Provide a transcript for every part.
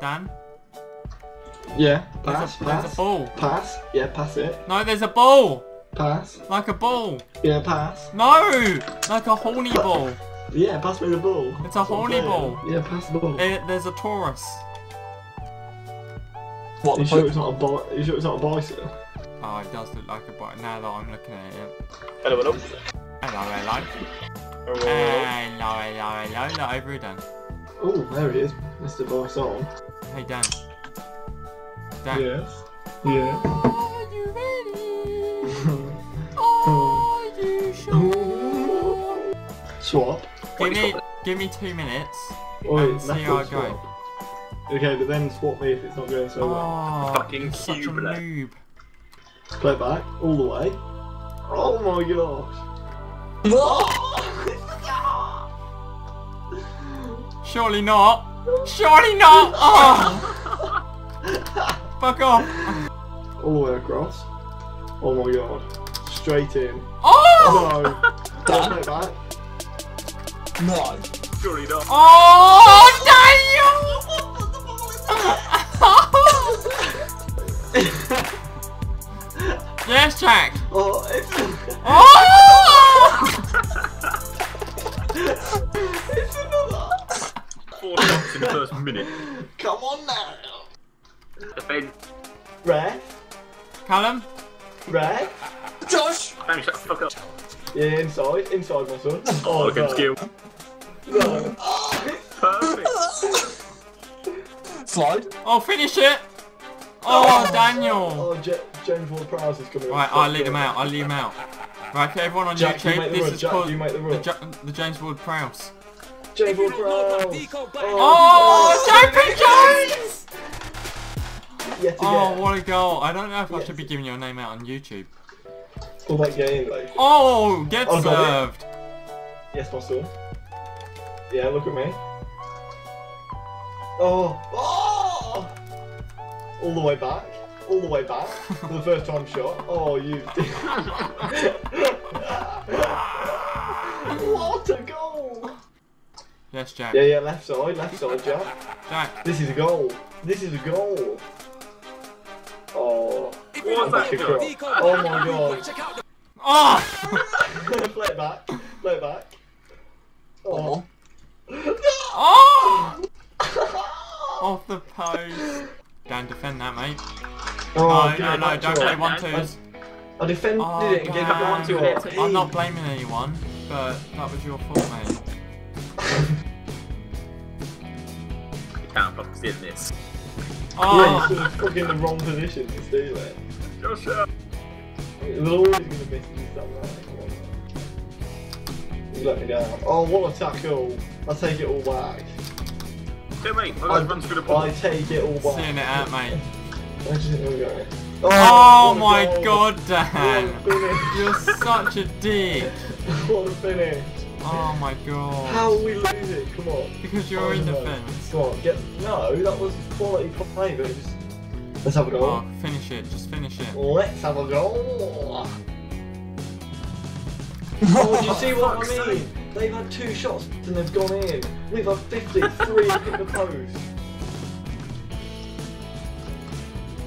Dan? Yeah. There's Pass. a, there's a ball. Pass. Yeah, pass it. No, there's a ball. Pass. Like a ball. Yeah, pass. No! Like a horny ball. Yeah, pass me the ball. It's a That's what I'm horny ball. Yeah, pass the ball. There- there's a Taurus. What you sure it's not a bi- you sure it's not a bicycle? Oh, it does look like a ball. Now that I'm looking at it. Hello, hello. Hello, hello. Hello. Hello, hello, hello. Look over here, Dan. Oh, there he is, Mr. Barson. Hey, Dan. Dan. Yes. Yeah. Are you ready? Are you sure? Swap. give me, give me two minutes. Wait, And see left how foot I go. Okay, but then swap me if it's not going so well. Oh, Fucking you're such a cube, lad. noob. Play back, all the way. Oh my gosh. Surely not. Surely not. Oh. Fuck off. All the way across. Oh my god. Straight in. Oh. No. Don't play it back. No. Surely not. Oh, Daniel. yes, Jack. Defend. Ref. Callum. Ref. Josh! Damn, shut the fuck up. Yeah, inside. Inside, my son. Oh, look at no. skill. No. Perfect. Slide. Oh, finish it. Oh, Daniel. Oh, J- James Ward Prowse is coming. Right, I'll lead him out. I'll lead him out. Right, okay, everyone on Jack, YouTube, make the this run. is Jack, called you make the the, the James Ward Prowse. James Ward Prowse. Oh, oh Jacob Jones! Yet again. Oh, what a goal. I don't know if I should be giving your name out on YouTube. All that game, like. Oh, get Oh, served. Yes, my. Yeah, look at me. Oh. Oh! All the way back. All the way back. For the first time shot. Oh, you. what a goal! Yes, Jack. Yeah, yeah, left side, left side, Jack. Jack. This is a goal. This is a goal. Oh. What was that? Back across. Joe? Oh my god. Oh! Ah! Play it back. Play it back. Oh. Oh! Off the post. Dan, defend that, mate. Oh, no, give no, no, don't to play one twos. I defended Oh, it and gave it Dan. one to her. I'm not blaming anyone, but that was your fault, mate. You can't fucking steal this. Yeah, Oh! you're fucking in the wrong position to steal it. Joshua. They're always going to miss this time right. You let me down. Oh, what a tackle. I take it all back. Hey, mate. I, Let's run through the ball. I take it all back. Seeing it out, mate. I just think we're going. Oh, oh my goal. god, Dan! You're such a dick! what a finish. Oh my god. How are we losing? Come on. Because you're Oh, in no. defence. Come on, get. No, that was quality play, but just. Let's have a go. Oh, finish it, just finish it. Let's have a go. Oh, do you see what I mean? They've had two shots and they've gone in. We've had 50, three hit the post.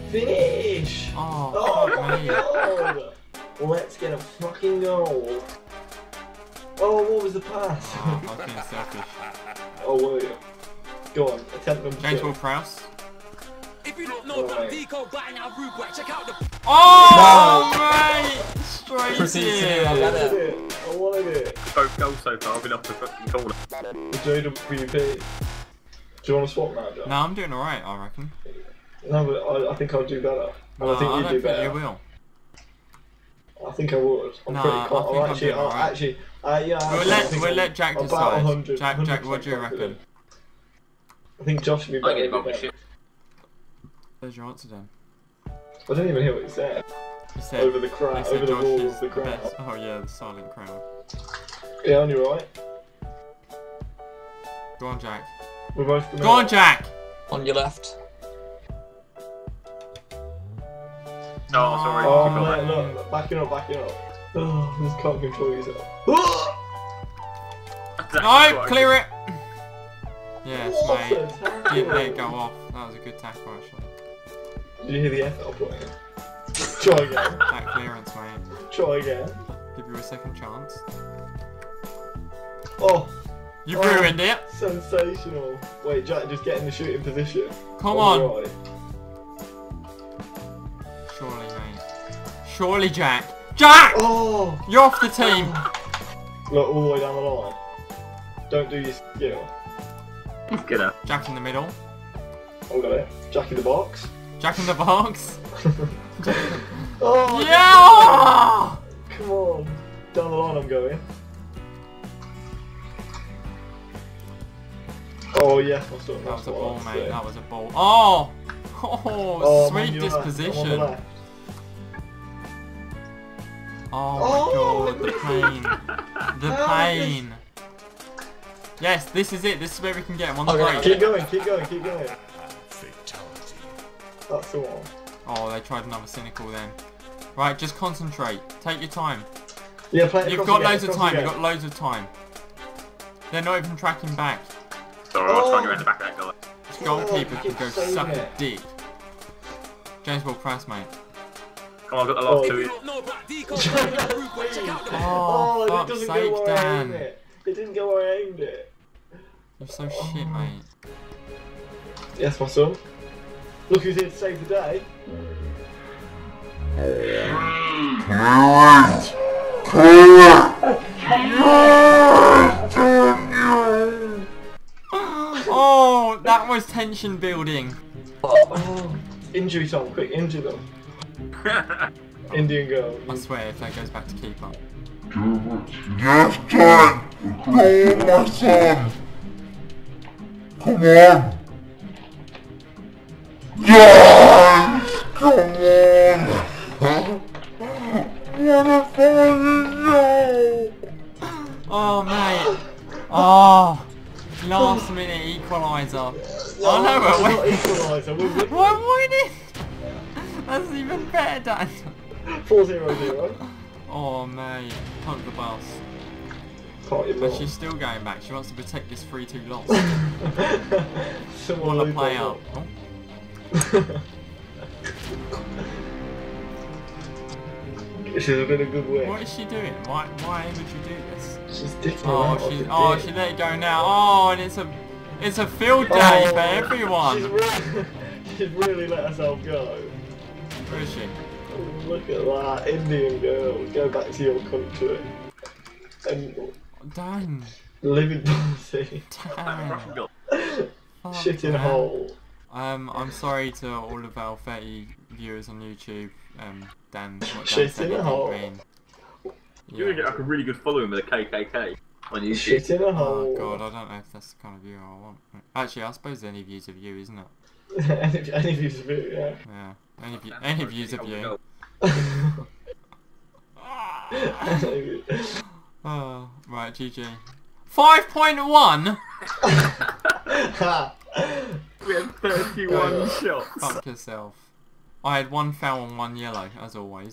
Finish! Oh, Oh my god! Let's get a fucking goal. Oh, what was the pass? Oh, I was being selfish. oh, were you? Go on, attempt number James two. Ward Prowse. Oh, mate! Straight Proceeds to do, I in. got I it. wanted it. I wanted it. Both goals so far. I've been off the fucking corner. The JWP. Do you want to swap now, John? No, I'm doing alright, I reckon. No, but I, I think I'll do better. And No, I think I you don't do think better. you will. I think I would. I'm Nah, pretty I con- I'm I'm actually, I'll alright. actually, uh, yeah. We'll let, we'll I'm let Jack about decide. 100, Jack, Jack, what do you reckon? I think Josh should be I better. get than involved with me. shit. There's your answer then. I didn't even hear what you said. He said, Over the he crowd, over the Josh wall is the crowd. best. Oh yeah, the silent crowd. Yeah, on your right. Go on, Jack. We're both the Go on, Jack! On your left. Oh, sorry. Oh, oh Keep man, going. look, backing up, backing up. Oh, just can't control yourself. That's No, I clear it! Yes, What mate. a didn't let it go off. That was a good tackle actually. Did you hear the FL playing? Oh, Try again. That clearance, mate. Try again. Give you a second chance. Oh, You Oh. ruined it. sensational. Wait, Jack, just get in the shooting position. Come oh, on. Alright. Surely, mate. Surely, Jack. Jack! Oh! You're off the team. Look all the way down the line. Don't do your skill. Get up. Jack in the middle. I got it. Jack in the box. Jack in the box. Oh! yeah! Come on. Down the line I'm going. Oh yes, my son. That was a ball, mate. That was a ball. Oh! Oh, Oh, sweet your left, I'm on the disposition. Oh Oh, my oh, god, the pain. The pain. Yes, this is it. This is where we can get him on the Okay. Keep going, keep going, keep going. That's the one. Oh, they tried another cynical then. Right, just concentrate. Take your time. Yeah, play You've got again, loads of across time. You've got loads of time. They're not even tracking back. Sorry, I was trying to Oh. get around the back of that guy. This goalkeeper Oh, can go suck a it. dick. James Will Press, mate. Come on, I've got the last Oh. If two. you don't know about Deco, find out Rude Boy, check out the Oh, Oh, it fuck's doesn't go sake, where I aimed Dan. it. It didn't go where I aimed it. You're so shit, oh. mate. Yes, my son. Look who's here to save the day. Oh, that was tension building. Oh, injury time, quick, injure them. Indian girl. I swear, if that goes back to keeper. Yes, Jack! Go on, my son! Come on! Yes! Come on! What a goal! Oh, mate. Oh, last minute equaliser. Oh no, we're not winning. equaliser, we're winning. We're winning. That's even better, Dan. 4 0 0. Oh, mate. Punk the bus. But she's still going back. She wants to protect this 3-2 loss. Someone Wanna leave play that out. up. Oh. This has been a good win. What is she doing? Why why would you do this? She's dicking Oh, around like she oh dick. she let it go now. Oh, and it's a it's a field day Oh, for everyone. She's really, she's really let herself go. Where is she? Look at that, Indian girl. Go back to your country. And Dan. live in Dorset. Dan. Fuck, Shit in a hole. Um, I'm sorry to all of our 30 viewers on YouTube. Um, Dan, what Dan Shit said in a hole. mean. You're get like a really good following with a KKK on YouTube. Shit in a hole. Oh god, I don't know if that's the kind of viewer I want. Actually, I suppose any views of you, isn't it? any, any views of it, yeah. Yeah. Any, view, any views of you. Oh, right, GG. 5.1? We had 31 shots. Fuck yourself. I had one foul and one yellow, as always.